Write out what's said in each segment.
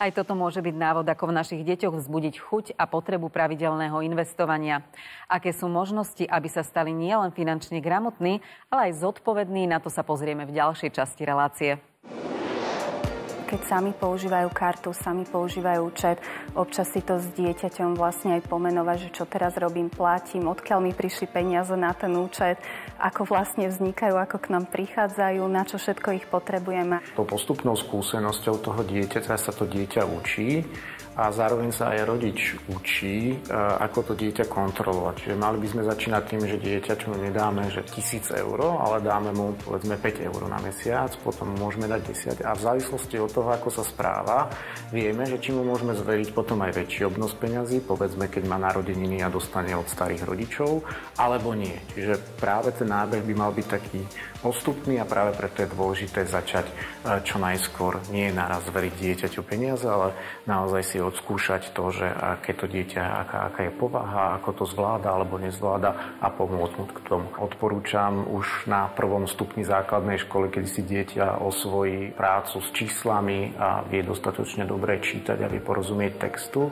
Aj toto môže byť návod, ako v našich deťoch vzbudiť chuť a potrebu pravidelného investovania. Aké sú možnosti, aby sa stali nielen finančne gramotní, ale aj zodpovední, na to sa pozrieme v ďalšej časti relácie keď sami používajú kartu, sami používajú účet, občas si to s dieťaťom vlastne aj pomenovať, že čo teraz robím, platím, odkiaľ mi prišli peniaze na ten účet, ako vlastne vznikajú, ako k nám prichádzajú, na čo všetko ich potrebujeme. To postupnou skúsenosťou toho dieťaťa sa to dieťa učí a zároveň sa aj rodič učí, e, ako to dieťa kontrolovať. Čiže mali by sme začínať tým, že dieťaťu nedáme že 1000 eur, ale dáme mu povedzme 5 eur na mesiac, potom môžeme dať 10 a v závislosti od toho, ako sa správa, vieme, že či mu môžeme zveriť potom aj väčší obnos peňazí, povedzme, keď má narodeniny a dostane od starých rodičov, alebo nie. Čiže práve ten nábeh by mal byť taký postupný a práve preto je dôležité začať e, čo najskôr nie naraz veriť dieťaťu peniaze, ale naozaj si odskúšať to, že aké to dieťa, aká, aká je povaha, ako to zvláda alebo nezvláda a pomôcť mu k tomu. Odporúčam už na prvom stupni základnej školy, keď si dieťa osvojí prácu s číslami a vie dostatočne dobre čítať a vie porozumieť textu,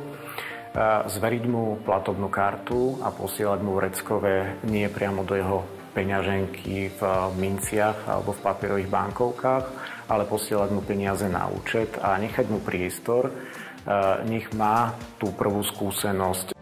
zveriť mu platobnú kartu a posielať mu vreckové nie priamo do jeho peňaženky v minciach alebo v papierových bankovkách, ale posielať mu peniaze na účet a nechať mu priestor, nech má tú prvú skúsenosť